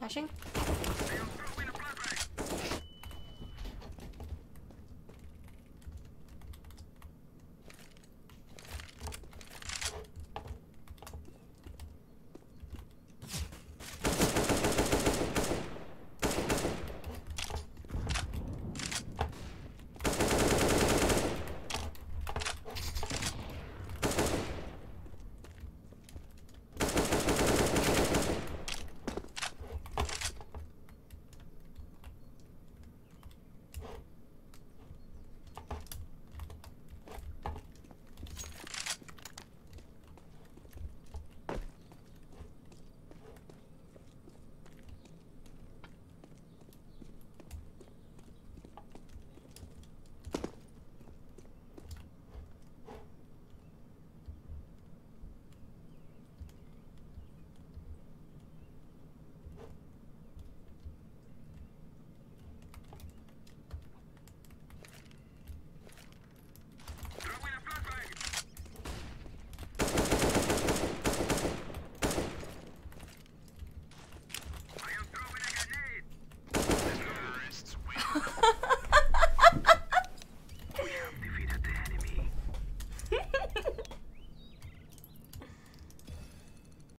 Hushing.